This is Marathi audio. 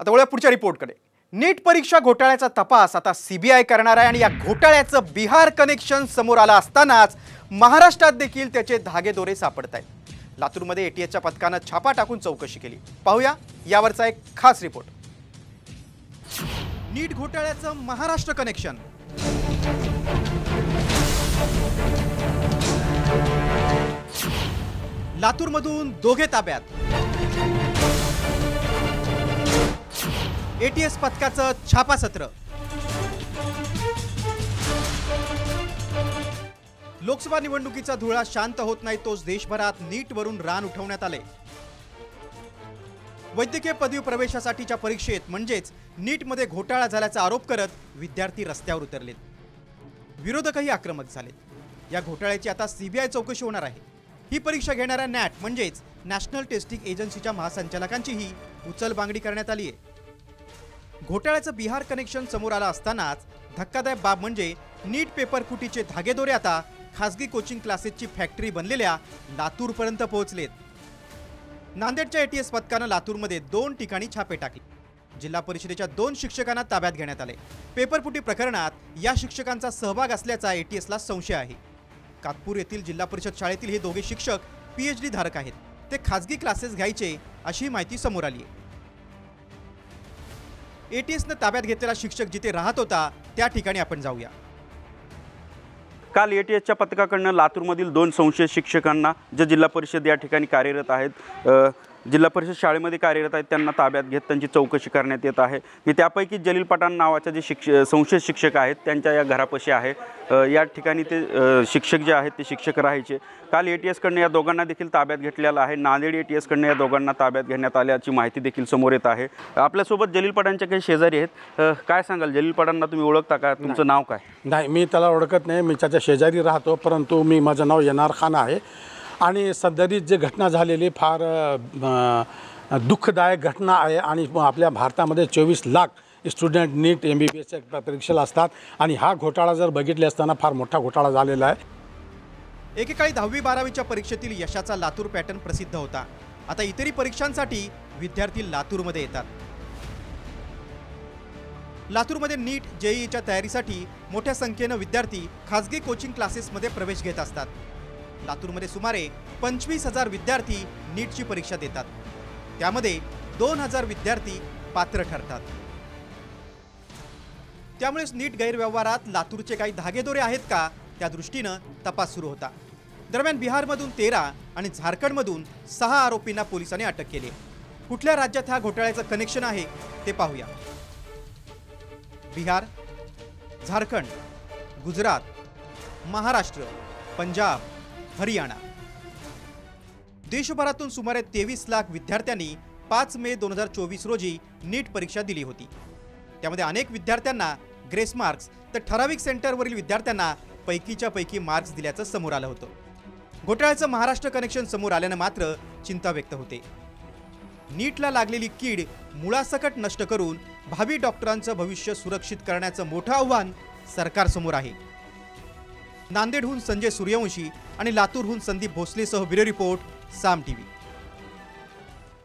आता वळूया पुढच्या रिपोर्टकडे. नीट परीक्षा घोटाळ्याचा तपास आता सीबीआय करणार आहे आणि या घोटाळ्याचं बिहार कनेक्शन समोर आलं असतानाच महाराष्ट्रात देखील त्याचे धागेदोरे सापडत आहेत. लातूरमध्ये एटीएसच्या पथकानं छापा टाकून चौकशी केली. पाहूया यावरचा एक खास रिपोर्ट. नीट घोटाळ्याचं महाराष्ट्र कनेक्शन लातूरमधून दोघे ताब्यात. एटीएस पथकाचं छापासत्र. लोकसभा निवडणुकीचा धुळा शांत होत नाही तोच देशभरात नीटवरून रान उठवण्यात आले. वैद्यकीय पदवी प्रवेशासाठीच्या परीक्षेत म्हणजेच नीटमध्ये घोटाळा झाल्याचा आरोप करत विद्यार्थी रस्त्यावर उतरलेत. विरोधकही आक्रमक झालेत. या घोटाळ्याची आता सीबीआय चौकशी होणार आहे. ही परीक्षा घेणाऱ्या नॅट म्हणजेच नॅशनल टेस्टिंग एजन्सीच्या महासंचालकांचीही उचलबांगडी करण्यात आली आहे घोटाळ्याचं बिहार कनेक्शन समोर आलं असतानाच धक्कादायक बाब म्हणजे नीट पेपर फुटीचे धागेदोरे आता खासगी कोचिंग क्लासेसची फॅक्टरी बनलेल्या लातूरपर्यंत पोहोचलेत. नांदेडच्या एटीएस पथकानं लातूरमध्ये दोन ठिकाणी छापे टाकले. जिल्हा परिषदेच्या दोन शिक्षकांना ताब्यात घेण्यात आले. पेपरफुटी प्रकरणात या शिक्षकांचा सहभाग असल्याचा एटीएसला संशय आहे. कातपूर येथील जिल्हा परिषद शाळेतील हे दोघे शिक्षक पीएचडी धारक आहेत. ते खासगी क्लासेस घ्यायचे अशी माहिती समोर आली आहे एटीएसनं ताब्यात घेतलेला शिक्षक जिथे राहत होता त्या ठिकाणी आपण जाऊया. काल ए टी एसच्या पथकाकडनं लातूरमधील दोन संशयित शिक्षकांना जे जिल्हा परिषद या ठिकाणी कार्यरत आहेत जिल्हा परिषद शाळेमध्ये कार्यरत आहेत त्यांना ताब्यात घेत त्यांची चौकशी करण्यात येत आहे. मी त्यापैकी जलील पठाण नावाच्या जे शिक्ष संशयित शिक्षक आहेत त्यांच्या या घरापाशी आहे. या ठिकाणी ते शिक्षक जे आहेत ते शिक्षक राहायचे. काल ए टी एसकडनं या दोघांना देखील ताब्यात घेतलेलं आहे. नांदेड ए टी एसकडनं या दोघांना ताब्यात घेण्यात आल्याची माहिती देखील समोर येत आहे. आपल्यासोबत जलील पटांच्या काही शेजारी आहेत. काय सांगाल? जलील पठाणना तुम्ही ओळखता का? तुमचं नाव काय? नाही मी त्याला ओळखत नाही. मी त्याच्या शेजारी राहतो परंतु मी माझं नाव येणार खान आहे. आणि सदरीत जे घटना झालेली फार दुःखदायक घटना आहे आणि आपल्या भारतामध्ये चोवीस lakh student NEET M B B एसच्या परीक्षेला असतात आणि हा घोटाळा जर बघितले असताना फार मोठा घोटाळा झालेला आहे. एकेकाळी दहावी बारावीच्या परीक्षेतील यशाचा लातूर पॅटर्न प्रसिद्ध होता. आता इतरही परीक्षांसाठी विद्यार्थी लातूरमध्ये येतात. लातूरमध्ये नीट जेईच्या तयारीसाठी मोठ्या संख्येनं विद्यार्थी खासगी कोचिंग क्लासेसमध्ये प्रवेश घेत असतात. लातूरमध्ये सुमारे पंचवीस हजार विद्यार्थी नीटची परीक्षा देतात. त्यामध्ये दोन हजार विद्यार्थी पात्र ठरतात. त्यामुळेच नीट गैरव्यवहारात लातूरचे काही धागेदोरे आहेत का त्या दृष्टीनं तपास सुरू होता. दरम्यान बिहारमधून तेरा आणि झारखंडमधून सहा आरोपींना पोलिसांनी अटक केली कुठल्या राज्यात ह्या घोटाळ्याचं कनेक्शन आहे ते पाहूया. बिहार झारखंड गुजरात महाराष्ट्र पंजाब हरियाणा. देशभरातून सुमारे तेवीस लाख विद्यार्थ्यांनी पाच मे दोन हजार चोवीस रोजी नीट परीक्षा दिली होती. त्यामध्ये अनेक विद्यार्थ्यांना ग्रेस मार्क्स तर ठराविक सेंटरवरील विद्यार्थ्यांना पैकीच्या पैकी मार्क्स दिल्याचं समोर आलं होतं. घोटाळ्याचं महाराष्ट्र कनेक्शन समोर आल्यानं मात्र चिंता व्यक्त होते. नीटला लागलेली कीड मुळासकट नष्ट करून भावी डॉक्टरांचं भविष्य सुरक्षित करण्याचं मोठं आव्हान सरकारसमोर आहे. नांदेडहून संजय सूर्यवंशी आणि लातूरहून संदीप भोसलेसह ब्युरो रिपोर्ट साम टीव्ही.